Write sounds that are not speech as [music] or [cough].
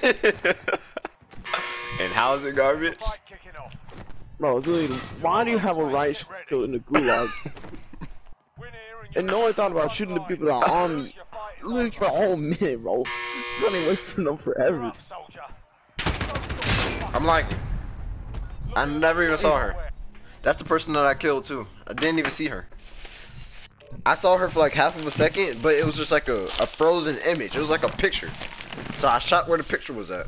[laughs] and how is it garbage? Fight kicking off. Bro, it's literally, why do you have a riot shield in the gulag? And no one thought about shooting the people that are on me. Your Literally for a whole minute, bro. Running away from them forever. I'm like, I never even saw her. That's the person that I killed too. I didn't even see her. I saw her for like half of a second, but it was just like a, a frozen image. It was like a picture. So I shot where the picture was at.